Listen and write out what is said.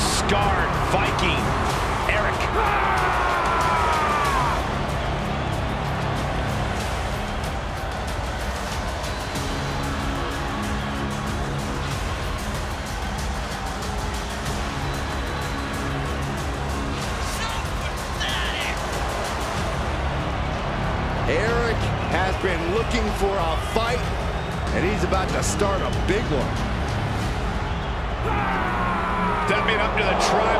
battle-scarred Viking, Erik. Erik has been looking for a fight, and he's about to start a big one. To the tribal